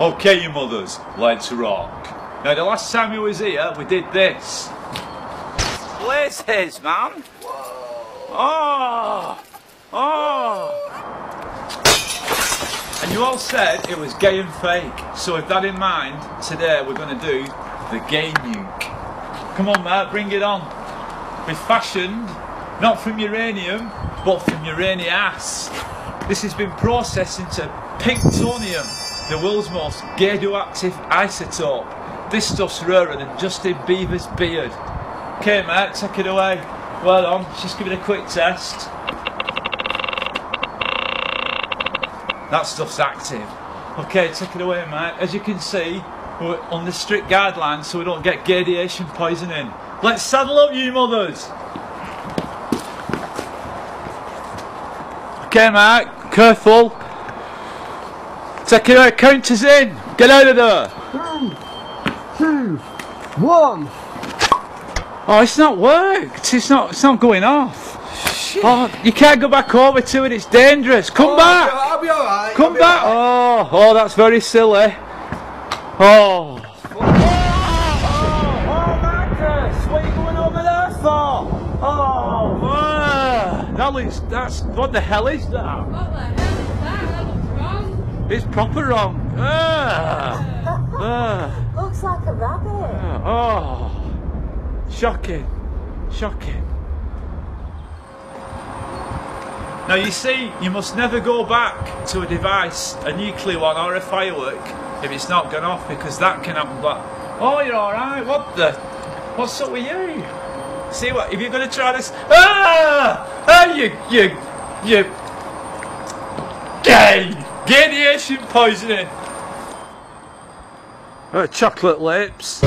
Okay, you mothers, let's rock. Now, the last time you was here, we did this. Blazes, man. Oh, oh. And you all said it was gay and fake. So with that in mind, today we're going to do the gay nuke. Come on, Matt, bring it on. We're fashioned not from uranium, but from uranium. ass. This has been processed into pinkstonium, the world's most radioactive isotope. This stuff's rarer than Justin Bieber's beard. Okay, mate, take it away. Well done. Just give it a quick test. That stuff's active. Okay, take it away, mate. As you can see, we're on the strict guidelines so we don't get radiation poisoning. Let's saddle up, you mothers. Okay, mate, careful. Take it out, count us in. Get out of there. Three, two, one. Oh, it's not worked. It's not. It's not going off. Oh, you can't go back over to it. It's dangerous. Come Oh, back. I'll be alright. Come back. Oh, oh, that's very silly. Oh. Oh, Marcus, what you going over there for? Oh, ah, that looks. That's what the hell is that? It's proper wrong. Ah, ah. Looks like a rabbit. Oh, shocking, shocking. Now you see, you must never go back to a device, a nuclear one or a firework, if it's not gone off, because that can happen. But oh, you're all right. What the? What's up with you? See what? If you're gonna try this, ah, ah, you, you, you, gay, radiation poisoning. Uh, chocolate lips.